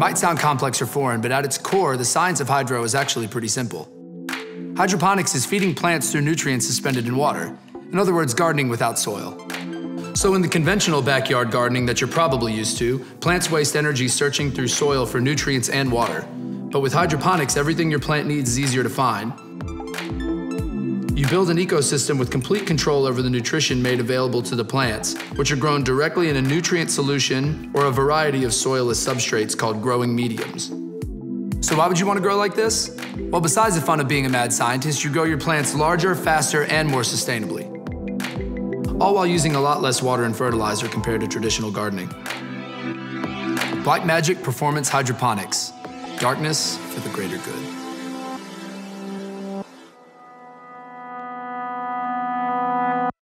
might sound complex or foreign, but at its core, the science of hydro is actually pretty simple. Hydroponics is feeding plants through nutrients suspended in water. In other words, gardening without soil. So, in the conventional backyard gardening that you're probably used to, plants waste energy searching through soil for nutrients and water. But with hydroponics, everything your plant needs is easier to find. You build an ecosystem with complete control over the nutrition made available to the plants, which are grown directly in a nutrient solution or a variety of soilless substrates called growing mediums. So, why would you want to grow like this? Well, besides the fun of being a mad scientist, you grow your plants larger, faster, and more sustainably all while using a lot less water and fertilizer compared to traditional gardening. Black Magic Performance Hydroponics. Darkness for the greater good.